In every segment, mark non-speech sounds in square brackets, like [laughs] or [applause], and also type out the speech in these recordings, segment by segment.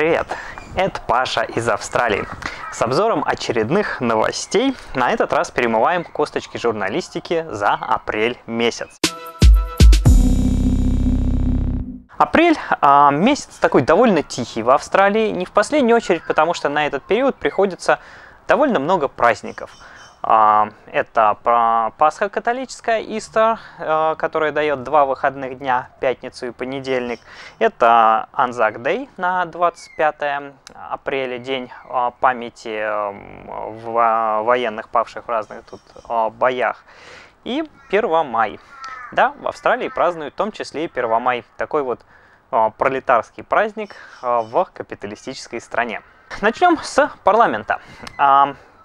привет! Это Паша из Австралии. С обзором очередных новостей на этот раз перемываем косточки журналистики за апрель месяц. Апрель а, месяц такой довольно тихий в Австралии, не в последнюю очередь, потому что на этот период приходится довольно много праздников – это Пасха католическая, Истер, э, которая дает два выходных дня, пятницу и понедельник. Это Анзак Дэй на 25 апреля, день э, памяти э, военных, павших в разных тут боях. И 1 май. Да, в Австралии празднуют в том числе и 1 май. Такой вот пролетарский праздник в капиталистической стране. Начнем с парламента.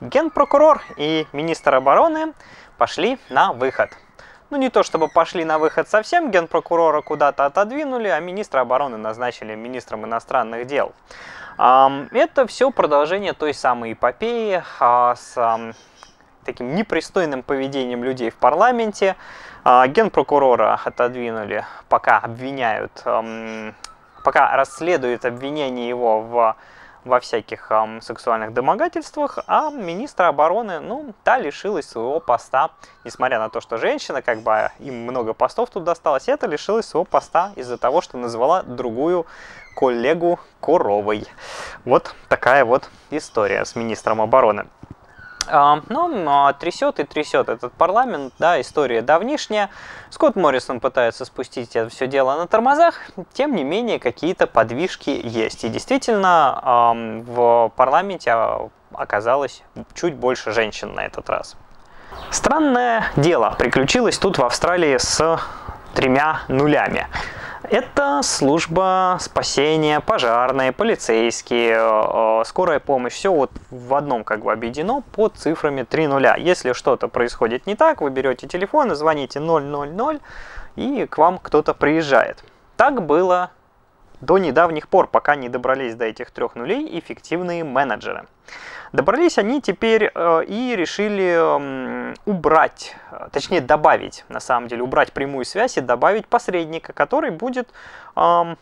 Генпрокурор и министр обороны пошли на выход. Ну, не то чтобы пошли на выход совсем, генпрокурора куда-то отодвинули, а министра обороны назначили министром иностранных дел. Это все продолжение той самой эпопеи а, с таким непристойным поведением людей в парламенте. А, генпрокурора отодвинули, пока обвиняют, пока расследуют обвинение его в во всяких эм, сексуальных домогательствах, а министра обороны, ну, та лишилась своего поста, несмотря на то, что женщина, как бы им много постов тут досталось, это лишилась своего поста из-за того, что назвала другую коллегу коровой. Вот такая вот история с министром обороны. А, ну, а, трясет и трясет этот парламент, да, история давнишняя. Скотт Моррисон пытается спустить это все дело на тормозах, тем не менее какие-то подвижки есть. И действительно в парламенте оказалось чуть больше женщин на этот раз. Странное дело приключилось тут в Австралии с тремя нулями. Это служба спасения, пожарные, полицейские, э, э, скорая помощь. Все вот в одном как бы объединено под цифрами 3 нуля. Если что-то происходит не так, вы берете телефон и звоните 000, и к вам кто-то приезжает. Так было до недавних пор, пока не добрались до этих трех нулей эффективные менеджеры. Добрались они теперь э, и решили э, убрать, точнее добавить, на самом деле, убрать прямую связь и добавить посредника, который будет э,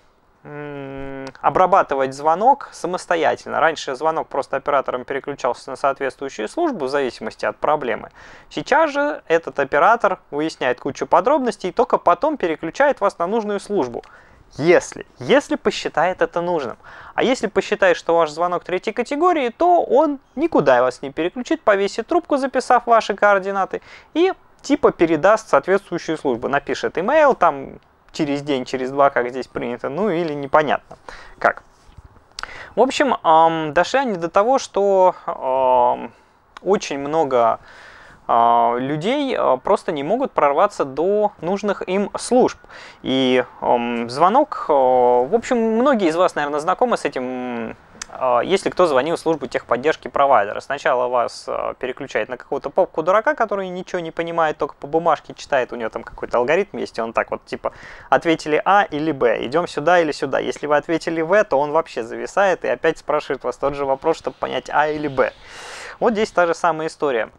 обрабатывать звонок самостоятельно. Раньше звонок просто оператором переключался на соответствующую службу в зависимости от проблемы. Сейчас же этот оператор выясняет кучу подробностей и только потом переключает вас на нужную службу. Если, если посчитает это нужным. А если посчитает, что ваш звонок третьей категории, то он никуда вас не переключит, повесит трубку, записав ваши координаты, и типа передаст соответствующую службу. Напишет email там через день, через два, как здесь принято, ну или непонятно как. В общем, эм, дошли они до того, что эм, очень много людей а, просто не могут прорваться до нужных им служб. И звонок, а, в общем, многие из вас, наверное, знакомы с этим если кто звонил в службу техподдержки провайдера. Сначала вас переключает на какого-то попку дурака, который ничего не понимает, только по бумажке читает, у него там какой-то алгоритм есть, и он так вот типа ответили А или Б, идем сюда или сюда. Если вы ответили В, то он вообще зависает и опять спрашивает вас тот же вопрос, чтобы понять А или Б. Вот здесь та же самая история.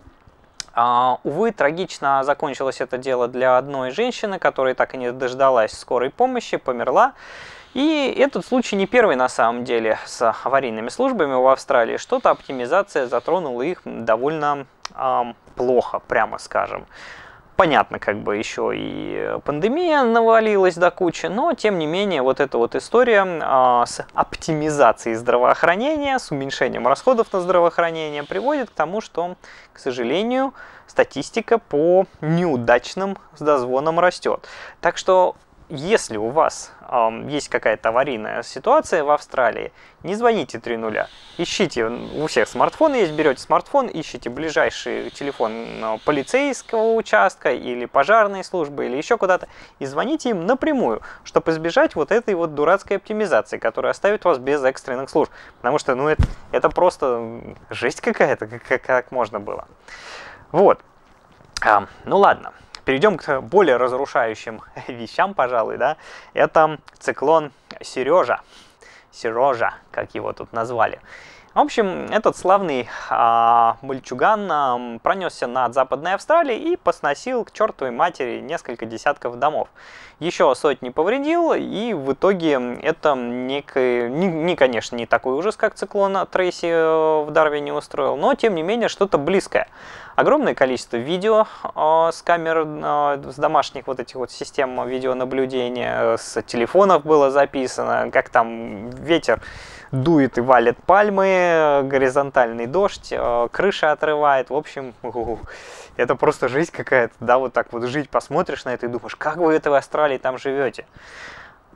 А, увы, трагично закончилось это дело для одной женщины, которая так и не дождалась скорой помощи, померла. И этот случай не первый на самом деле с аварийными службами в Австралии. Что-то оптимизация затронула их довольно э, плохо, прямо скажем. Понятно, как бы еще и пандемия навалилась до кучи, но тем не менее вот эта вот история э, с оптимизацией здравоохранения, с уменьшением расходов на здравоохранение приводит к тому, что, к сожалению, статистика по неудачным дозвонам растет. Так что если у вас э, есть какая-то аварийная ситуация в Австралии, не звоните 3.0. Ищите, у всех смартфоны есть, берете смартфон, ищите ближайший телефон э, полицейского участка или пожарной службы или еще куда-то и звоните им напрямую, чтобы избежать вот этой вот дурацкой оптимизации, которая оставит вас без экстренных служб. Потому что, ну, это, это просто жесть какая-то, как, как можно было. Вот. А, ну ладно, перейдем к более разрушающим [laughs] вещам, пожалуй, да. Это циклон Сережа. Сережа, как его тут назвали. В общем, этот славный а, мальчуган а, пронесся над Западной Австралией и посносил к чертовой матери несколько десятков домов. Еще сотни повредил, и в итоге это некое, не, не, конечно, не такой ужас, как циклон Трейси э, в Дарвине устроил, но тем не менее что-то близкое. Огромное количество видео э, с камер, э, с домашних вот этих вот систем видеонаблюдения, с телефонов было записано, как там ветер дует и валит пальмы, горизонтальный дождь, э, крыша отрывает, в общем, это просто жизнь какая-то, да, вот так вот жить, посмотришь на это и думаешь, как вы это в Австралии там живете.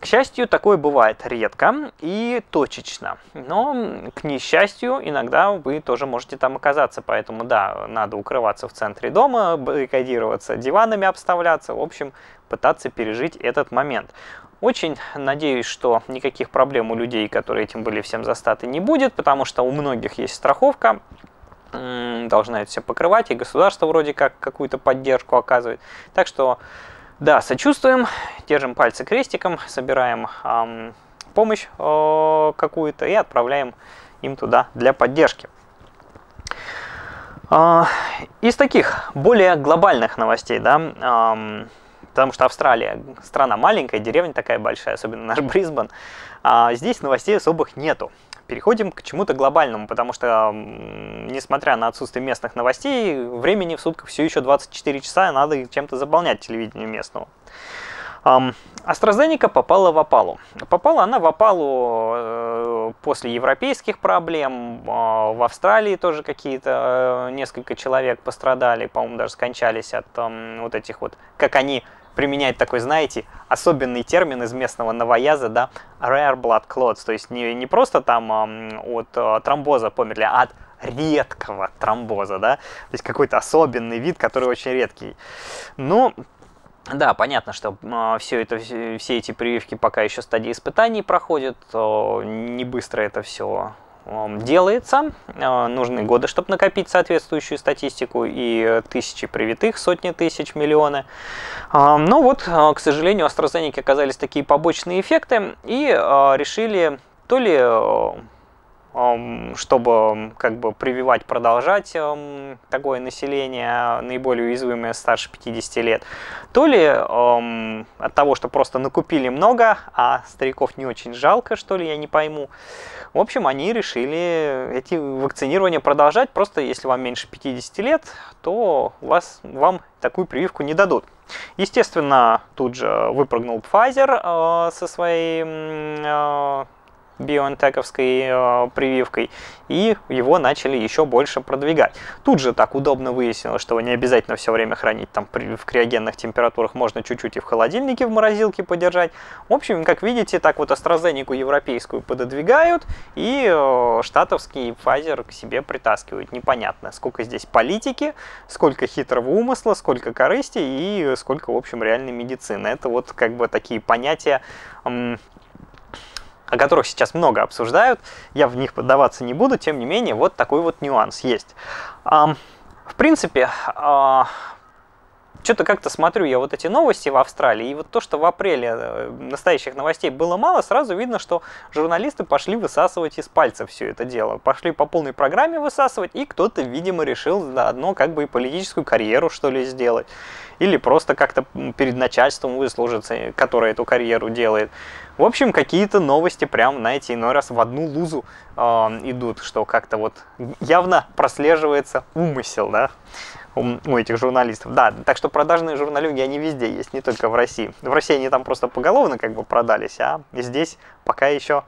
К счастью, такое бывает редко и точечно, но к несчастью иногда вы тоже можете там оказаться, поэтому да, надо укрываться в центре дома, баррикадироваться, диванами обставляться, в общем, пытаться пережить этот момент. Очень надеюсь, что никаких проблем у людей, которые этим были всем застаты, не будет, потому что у многих есть страховка, должна это все покрывать, и государство вроде как какую-то поддержку оказывает. Так что, да, сочувствуем, держим пальцы крестиком, собираем эм, помощь э, какую-то и отправляем им туда для поддержки. Э, из таких более глобальных новостей, да, э, потому что Австралия страна маленькая, деревня такая большая, особенно наш [laughs] Брисбен, а здесь новостей особых нету. Переходим к чему-то глобальному, потому что, несмотря на отсутствие местных новостей, времени в сутках все еще 24 часа, и надо чем-то заполнять телевидение местного. AstraZeneca попала в опалу. Попала она в опалу э, после европейских проблем, а, в Австралии тоже какие-то э, несколько человек пострадали, по-моему, даже скончались от вот этих вот, как они применяют такой, знаете, особенный термин из местного новояза, да, rare blood clots, то есть не, не просто там от э, тромбоза померли, а от редкого тромбоза, да, то есть какой-то особенный вид, который очень редкий. Ну, да, понятно, что э, все, это, все эти прививки пока еще стадии испытаний проходят, э, не быстро это все делается. Э, нужны годы, чтобы накопить соответствующую статистику и тысячи привитых, сотни тысяч, миллионы. Но ну вот, э, к сожалению, у AstraZeneca оказались такие побочные эффекты и э, решили то ли чтобы как бы прививать, продолжать такое население, наиболее уязвимое старше 50 лет, то ли от того, что просто накупили много, а стариков не очень жалко, что ли, я не пойму. В общем, они решили эти вакцинирования продолжать, просто если вам меньше 50 лет, то вас, вам такую прививку не дадут. Естественно, тут же выпрыгнул Pfizer э, со своей э, бионтековской э, прививкой, и его начали еще больше продвигать. Тут же так удобно выяснилось, что не обязательно все время хранить там в криогенных температурах, можно чуть-чуть и в холодильнике, в морозилке подержать. В общем, как видите, так вот AstraZeneca европейскую пододвигают, и э, штатовский Pfizer к себе притаскивают. Непонятно, сколько здесь политики, сколько хитрого умысла, сколько корысти и сколько, в общем, реальной медицины. Это вот как бы такие понятия о которых сейчас много обсуждают, я в них поддаваться не буду, тем не менее, вот такой вот нюанс есть. В принципе, а, что-то как-то смотрю я вот эти новости в Австралии, и вот то, что в апреле э, настоящих новостей было мало, сразу видно, что журналисты пошли высасывать из пальца все это дело. Пошли по полной программе высасывать, и кто-то, видимо, решил заодно как бы и политическую карьеру, что ли, сделать. Или просто как-то перед начальством выслужиться, которое эту карьеру делает. В общем, какие-то новости прям, знаете, иной раз в одну лузу э, идут, что как-то вот явно прослеживается умысел, да у этих журналистов. Да, так что продажные журналюги, они везде есть, не только в России. В России они там просто поголовно как бы продались, а здесь пока еще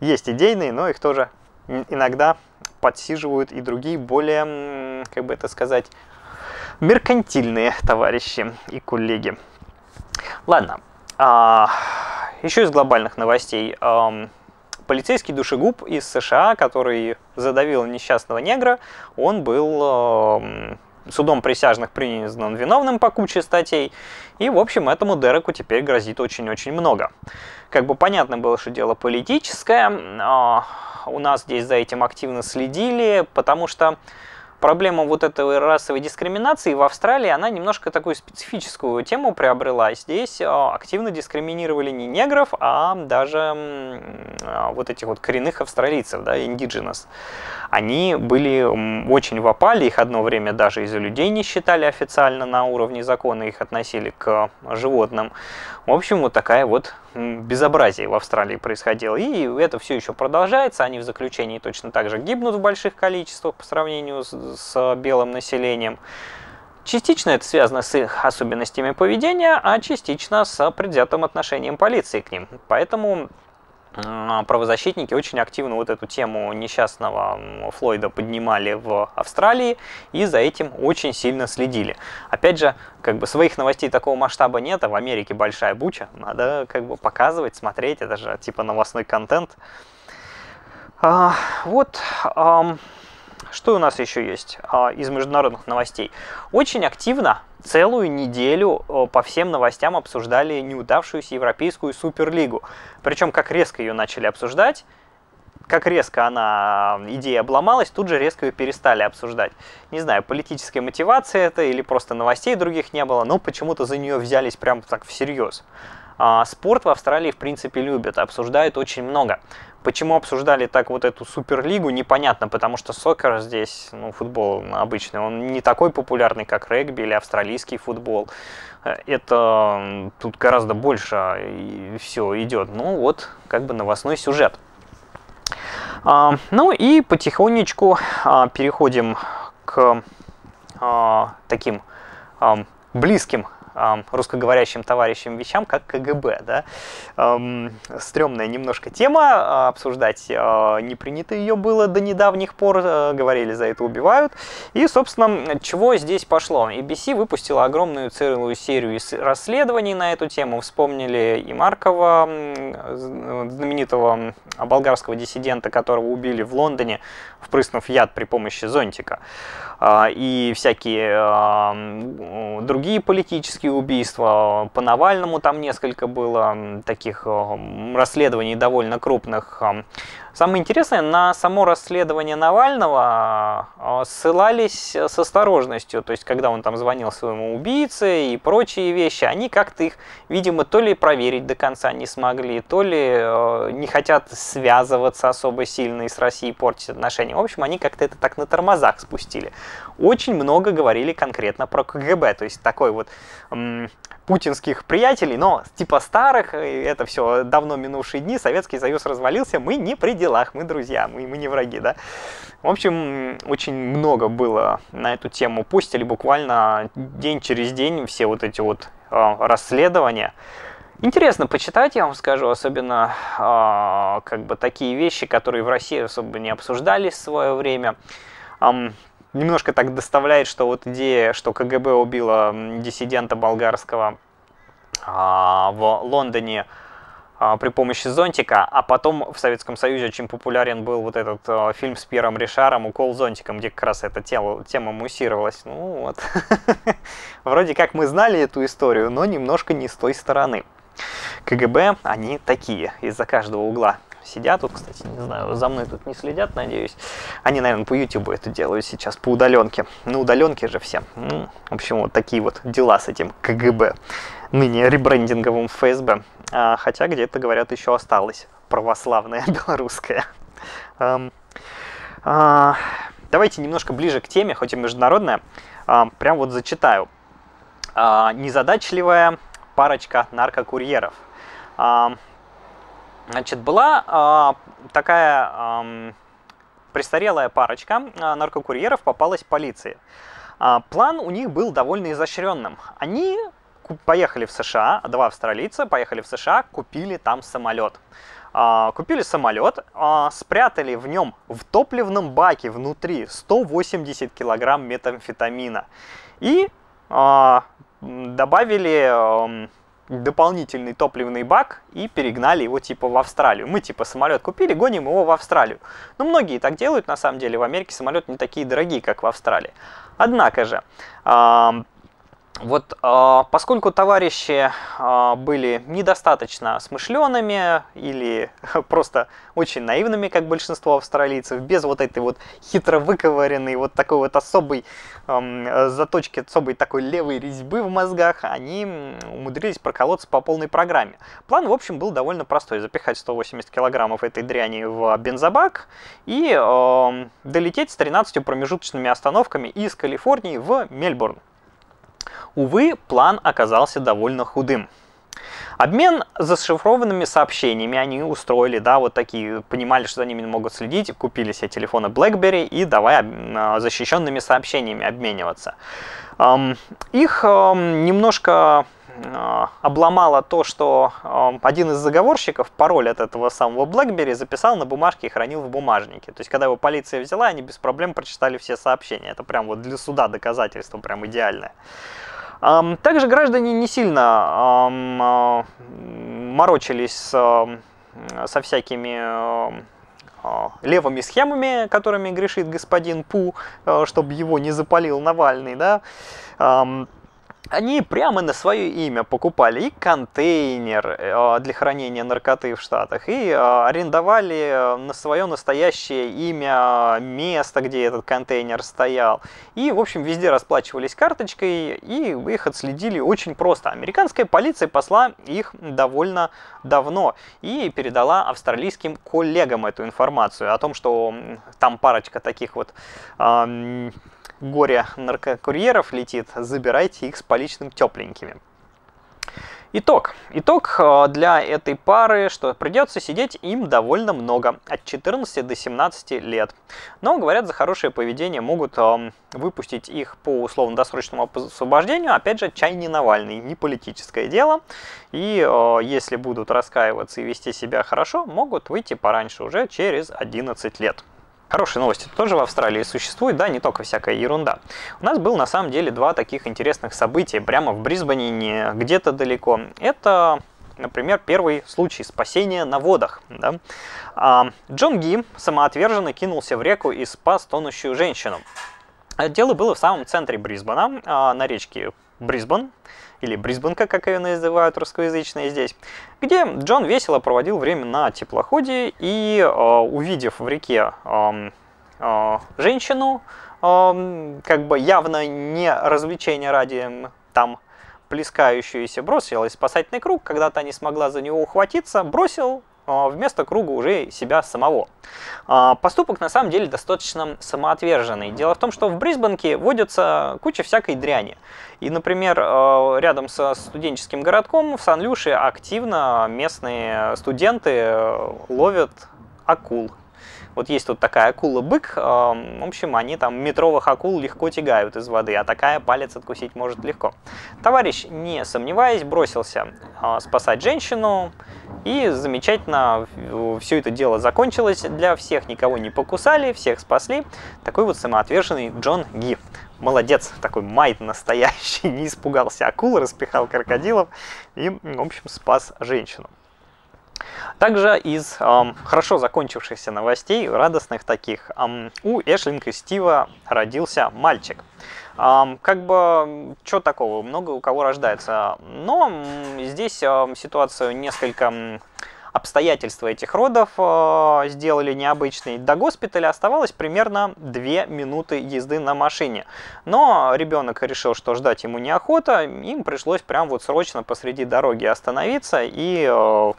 есть идейные, но их тоже иногда подсиживают и другие более, как бы это сказать, меркантильные товарищи и коллеги. Ладно, а, еще из глобальных новостей. Полицейский душегуб из США, который задавил несчастного негра, он был судом присяжных признан виновным по куче статей. И, в общем, этому Дереку теперь грозит очень-очень много. Как бы понятно было, что дело политическое. У нас здесь за этим активно следили, потому что проблема вот этой расовой дискриминации в Австралии, она немножко такую специфическую тему приобрела. Здесь активно дискриминировали не негров, а даже вот этих вот коренных австралийцев, да, индидженос. Они были очень в опале, их одно время даже из-за людей не считали официально на уровне закона, их относили к животным. В общем, вот такая вот безобразие в Австралии происходило. И это все еще продолжается. Они в заключении точно так же гибнут в больших количествах по сравнению с, с белым населением. Частично это связано с их особенностями поведения, а частично с предвзятым отношением полиции к ним. Поэтому а, правозащитники очень активно вот эту тему несчастного Флойда поднимали в Австралии и за этим очень сильно следили. Опять же, как бы своих новостей такого масштаба нет, а в Америке большая буча, надо как бы показывать, смотреть, это же типа новостной контент. А, вот, а, что у нас еще есть а, из международных новостей? Очень активно целую неделю по всем новостям обсуждали неудавшуюся европейскую суперлигу. Причем как резко ее начали обсуждать, как резко она, идея обломалась, тут же резко ее перестали обсуждать. Не знаю, политическая мотивация это или просто новостей других не было, но почему-то за нее взялись прям так всерьез. А, спорт в Австралии, в принципе, любят, обсуждают очень много. Почему обсуждали так вот эту суперлигу, непонятно, потому что сокер здесь, ну, футбол обычный, он не такой популярный, как регби или австралийский футбол. Э, это тут гораздо больше все идет. Ну, вот, как бы новостной сюжет. А, ну и потихонечку а, переходим к а, таким а, близким русскоговорящим товарищам вещам, как КГБ. Да? Стремная немножко тема, а, обсуждать а, не принято ее было до недавних пор, а, говорили, за это убивают. И, собственно, чего здесь пошло? ABC выпустила огромную целую серию расследований на эту тему. Вспомнили и Маркова, знаменитого болгарского диссидента, которого убили в Лондоне, впрыснув яд при помощи зонтика. И всякие другие политические убийства. По Навальному там несколько было таких э, расследований довольно крупных. Самое интересное, на само расследование Навального э, ссылались с осторожностью, то есть когда он там звонил своему убийце и прочие вещи, они как-то их, видимо, то ли проверить до конца не смогли, то ли э, не хотят связываться особо сильно и с Россией портить отношения. В общем, они как-то это так на тормозах спустили. Очень много говорили конкретно про КГБ, то есть такой вот путинских приятелей, но типа старых, это все давно минувшие дни, Советский Союз развалился, мы не при делах, мы друзья, мы, мы не враги, да. В общем, очень много было на эту тему, постили буквально день через день все вот эти вот э, расследования. Интересно почитать, я вам скажу, особенно э, как бы такие вещи, которые в России особо не обсуждались в свое время. Um, немножко так доставляет, что вот идея, что КГБ убила диссидента болгарского а, в Лондоне а, при помощи зонтика, а потом в Советском Союзе очень популярен был вот этот а, фильм с Пьером Ришаром «Укол зонтиком», где как раз эта тема, тема муссировалась. Ну вот, [laughs] вроде как мы знали эту историю, но немножко не с той стороны. КГБ, они такие, из-за каждого угла сидят. Тут, кстати, не знаю, за мной тут не следят, надеюсь. Они, наверное, по YouTube это делают сейчас, по удаленке. На удаленке же все. Ну, в общем, вот такие вот дела с этим КГБ, ныне ребрендинговым ФСБ. А, хотя где-то, говорят, еще осталось православная [laughs] белорусская. А, а, давайте немножко ближе к теме, хоть и международная. А, прям вот зачитаю. А, незадачливая парочка наркокурьеров. Значит, была э, такая э, престарелая парочка э, наркокурьеров попалась полиции. Э, план у них был довольно изощренным. Они поехали в США, два австралийца поехали в США, купили там самолет. Купили самолет, спрятали в нем в топливном баке внутри 180 килограмм метамфетамина и добавили дополнительный топливный бак и перегнали его типа в Австралию. Мы типа самолет купили, гоним его в Австралию. Ну, многие так делают, на самом деле, в Америке самолеты не такие дорогие, как в Австралии. Однако же, вот э, поскольку товарищи э, были недостаточно смышленными или [laughs] просто очень наивными, как большинство австралийцев, без вот этой вот хитро выковыренной вот такой вот особой э, заточки, особой такой левой резьбы в мозгах, они умудрились проколоться по полной программе. План, в общем, был довольно простой. Запихать 180 килограммов этой дряни в бензобак и э, долететь с 13 промежуточными остановками из Калифорнии в Мельбурн. Увы, план оказался довольно худым. Обмен зашифрованными сообщениями они устроили, да, вот такие, понимали, что за ними могут следить, купили себе телефоны BlackBerry и давай а, защищенными сообщениями обмениваться. Их немножко обломало то, что один из заговорщиков пароль от этого самого BlackBerry записал на бумажке и хранил в бумажнике. То есть, когда его полиция взяла, они без проблем прочитали все сообщения. Это прям вот для суда доказательство прям идеальное. Также граждане не сильно а, морочились со всякими левыми схемами, которыми грешит господин Пу, чтобы его не запалил Навальный, да, они прямо на свое имя покупали и контейнер э, для хранения наркоты в Штатах, и э, арендовали на свое настоящее имя место, где этот контейнер стоял. И, в общем, везде расплачивались карточкой, и их отследили очень просто. Американская полиция посла их довольно давно и передала австралийским коллегам эту информацию о том, что там парочка таких вот горе наркокурьеров летит, забирайте их с поличным тепленькими. Итог. Итог э, для этой пары, что придется сидеть им довольно много, от 14 до 17 лет. Но, говорят, за хорошее поведение могут э, выпустить их по условно-досрочному освобождению. Опять же, чай не Навальный, не политическое дело. И э, если будут раскаиваться и вести себя хорошо, могут выйти пораньше, уже через 11 лет. Хорошие новости тоже в Австралии существуют, да, не только всякая ерунда. У нас был на самом деле два таких интересных события прямо в Брисбене, не где-то далеко. Это Например, первый случай спасения на водах. Да? А, Джон Ги самоотверженно кинулся в реку и спас тонущую женщину. Дело было в самом центре Брисбена, а, на речке Брисбен или Брисбенка, как ее называют русскоязычные здесь, где Джон весело проводил время на теплоходе и, э, увидев в реке э, женщину, как бы явно не развлечение ради там плескающуюся, бросил и спасательный круг, когда та не смогла за него ухватиться, бросил вместо круга уже себя самого. А, поступок на самом деле достаточно самоотверженный. Дело в том, что в Брисбенке водится куча всякой дряни. И, например, а, рядом со студенческим городком в Сан-Люше активно местные студенты э, ловят акул. Вот есть тут такая акула-бык, в общем, они там метровых акул легко тягают из воды, а такая палец откусить может легко. Товарищ, не сомневаясь, бросился спасать женщину, и замечательно все это дело закончилось для всех, никого не покусали, всех спасли. Такой вот самоотверженный Джон Ги. Молодец, такой майт настоящий, [laughs] не испугался акул, распихал крокодилов и, в общем, спас женщину. Также из эм, хорошо закончившихся новостей, радостных таких, эм, у Эшлинг и Стива родился мальчик. Эм, как бы, что такого, много у кого рождается. Но здесь эм, ситуацию несколько обстоятельства этих родов э, сделали необычной. До госпиталя оставалось примерно 2 минуты езды на машине. Но ребенок решил, что ждать ему неохота, им пришлось прям вот срочно посреди дороги остановиться и э,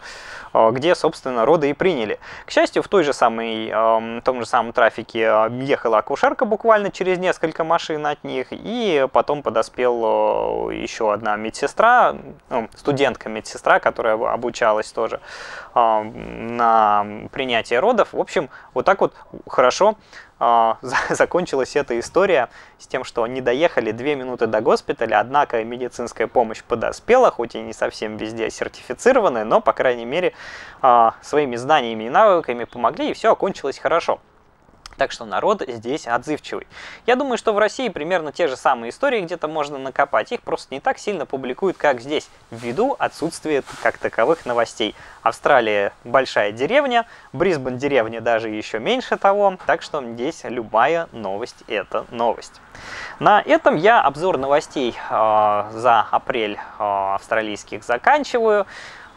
э, где, собственно, роды и приняли. К счастью, в той же самой, э, том же самом трафике э, ехала акушерка буквально через несколько машин от них, и потом подоспел э, еще одна медсестра, ну, студентка-медсестра, которая обучалась тоже на принятие родов. В общем, вот так вот хорошо а, [laughs] закончилась эта история с тем, что не доехали две минуты до госпиталя, однако медицинская помощь подоспела, хоть и не совсем везде сертифицированная, но, по крайней мере, а, своими знаниями и навыками помогли, и все окончилось хорошо. Так что народ здесь отзывчивый. Я думаю, что в России примерно те же самые истории где-то можно накопать. Их просто не так сильно публикуют, как здесь, ввиду отсутствия как таковых новостей. Австралия большая деревня, Брисбен деревня даже еще меньше того, так что здесь любая новость это новость. На этом я обзор новостей э, за апрель э, австралийских заканчиваю.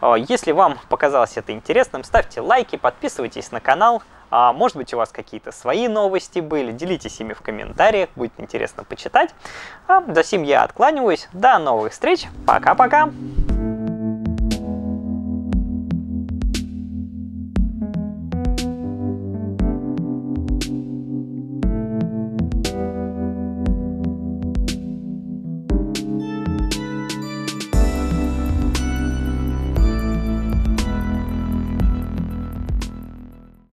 Э, если вам показалось это интересным, ставьте лайки, подписывайтесь на канал. А может быть у вас какие-то свои новости были, делитесь ими в комментариях, будет интересно почитать. А до сим я откланиваюсь, до новых встреч, пока-пока!